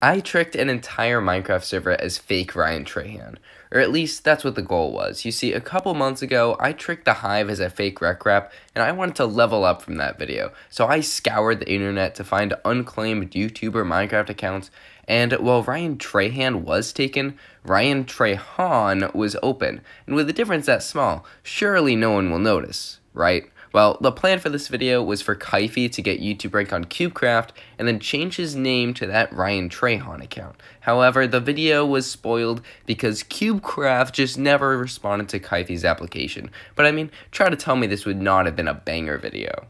I tricked an entire Minecraft server as fake Ryan Trahan, or at least that's what the goal was. You see, a couple months ago, I tricked the Hive as a fake RecRap, and I wanted to level up from that video. So I scoured the internet to find unclaimed YouTuber Minecraft accounts, and while Ryan Trahan was taken, Ryan Trahan was open, and with a difference that small, surely no one will notice, right? Well, the plan for this video was for Kiephie to get YouTube rank on CubeCraft and then change his name to that Ryan Trahan account. However, the video was spoiled because CubeCraft just never responded to Kiephie's application. But I mean, try to tell me this would not have been a banger video.